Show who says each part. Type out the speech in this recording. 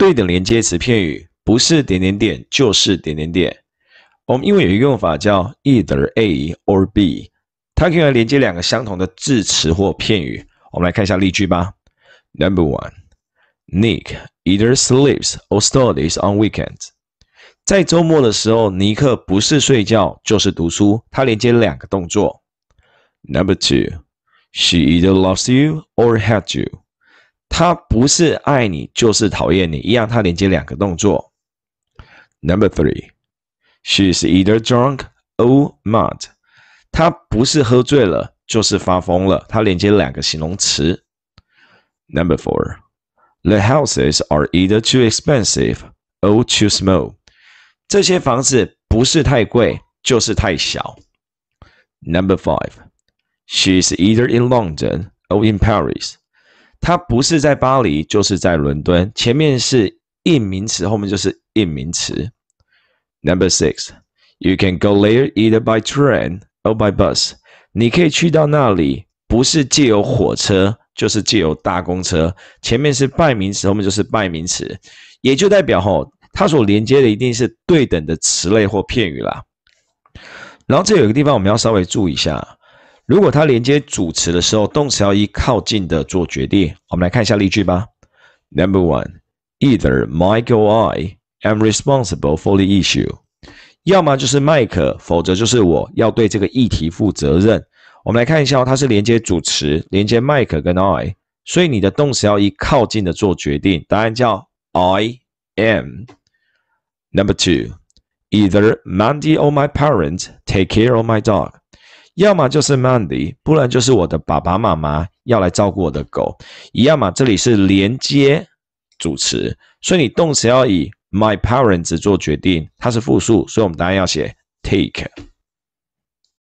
Speaker 1: 对等连接词片语不是点点点就是点点点。我们因为有一个用法叫 either A or B，它可以来连接两个相同的字词或片语。我们来看一下例句吧。Number one, Nick either sleeps or studies on weekends。在周末的时候，尼克不是睡觉就是读书。它连接两个动作。Number two, she either loves you or hates you。她不是爱你就是讨厌你，一样，它连接两个动作。Number three。She is either drunk or mad。她不是喝醉了，就是发疯了。它连接两个形容词。Number four, the houses are either too expensive or too small。这些房子不是太贵，就是太小。Number five, she is either in London or in Paris。 它不是在巴黎，就是在伦敦。前面是 in 名词，后面就是 in 名词。Number six, you can go there either by train or by bus. 你可以去到那里，不是借由火车，就是借由大公车。前面是 by 名词，后面就是 by 名词，也就代表吼，它所连接的一定是对等的词类或片语啦。然后这有一个地方我们要稍微注意一下，如果它连接主词的时候，动词要依靠近的做决定。我们来看一下例句吧。Number one, either Mike or I. am responsible for the issue，要么就是麦克，否则就是我要对这个议题负责任。我们来看一下，它是连接主词，连接麦克跟 I，所以你的动词要依靠近的做决定。答案叫 I am。Number two, either Mandy or my parents take care of my dog，要么就是 Mandy，不然就是我的爸爸妈妈要来照顾我的狗。要么，这里是连接主词，所以你动词要以 My parents 做决定，它是复数，所以我们答案要写 take。